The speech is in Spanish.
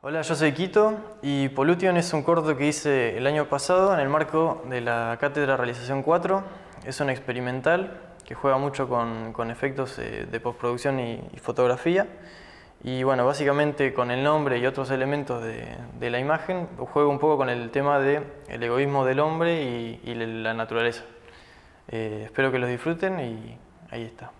Hola, yo soy Quito y Pollution es un corto que hice el año pasado en el marco de la cátedra Realización 4. Es un experimental que juega mucho con, con efectos eh, de postproducción y, y, fotografía. Y bueno, básicamente con el nombre y otros elementos de, de la imagen juego un poco con el tema del el egoísmo del hombre y, y la naturaleza. Eh, espero que los disfruten y ahí está.